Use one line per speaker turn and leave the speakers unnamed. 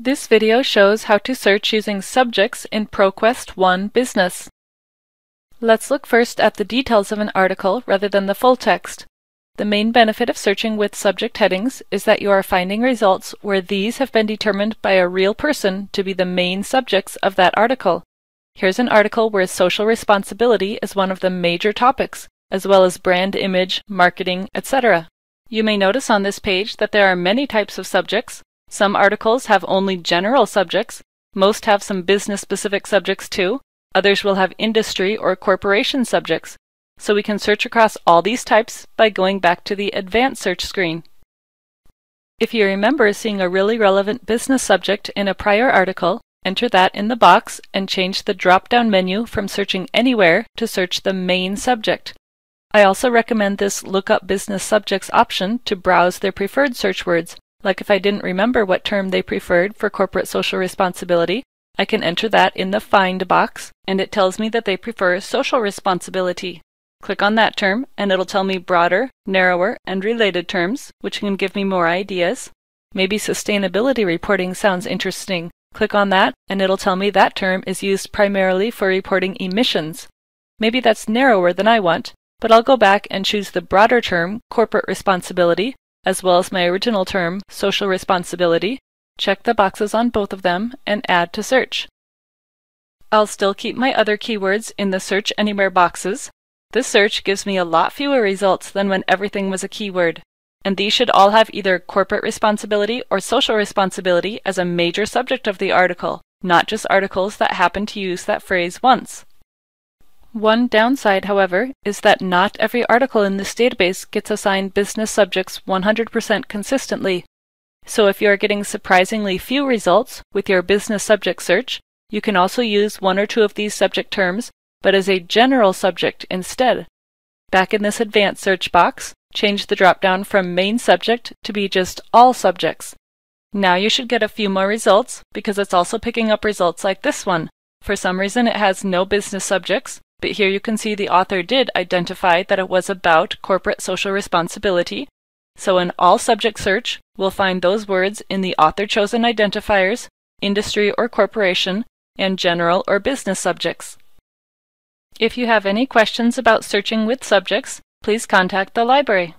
This video shows how to search using subjects in ProQuest One Business. Let's look first at the details of an article rather than the full text. The main benefit of searching with subject headings is that you are finding results where these have been determined by a real person to be the main subjects of that article. Here's an article where social responsibility is one of the major topics, as well as brand image, marketing, etc. You may notice on this page that there are many types of subjects. Some articles have only general subjects, most have some business-specific subjects too, others will have industry or corporation subjects, so we can search across all these types by going back to the Advanced Search screen. If you remember seeing a really relevant business subject in a prior article, enter that in the box and change the drop-down menu from searching anywhere to search the main subject. I also recommend this Look Up Business Subjects option to browse their preferred search words, like if I didn't remember what term they preferred for corporate social responsibility, I can enter that in the Find box, and it tells me that they prefer social responsibility. Click on that term, and it'll tell me broader, narrower, and related terms, which can give me more ideas. Maybe sustainability reporting sounds interesting. Click on that, and it'll tell me that term is used primarily for reporting emissions. Maybe that's narrower than I want, but I'll go back and choose the broader term, corporate responsibility, as well as my original term, social responsibility, check the boxes on both of them, and add to search. I'll still keep my other keywords in the Search Anywhere boxes. This search gives me a lot fewer results than when everything was a keyword, and these should all have either corporate responsibility or social responsibility as a major subject of the article, not just articles that happen to use that phrase once. One downside, however, is that not every article in this database gets assigned business subjects 100% consistently. So if you are getting surprisingly few results with your business subject search, you can also use one or two of these subject terms, but as a general subject instead. Back in this advanced search box, change the dropdown from main subject to be just all subjects. Now you should get a few more results because it's also picking up results like this one. For some reason it has no business subjects, but here you can see the author did identify that it was about corporate social responsibility. So in all subject search, we'll find those words in the author-chosen identifiers, industry or corporation, and general or business subjects. If you have any questions about searching with subjects, please contact the library.